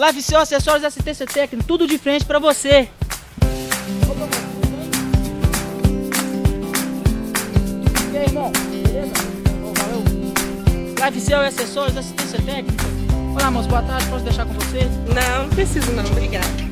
Lavicel, acessórios, assistência técnica, tudo de frente para você. E aí, irmão? Beleza? Ô, valeu. Lavicel, acessórios, assistência técnica. Olá, moço, boa tarde. Posso deixar com você? Não, não preciso não, obrigada.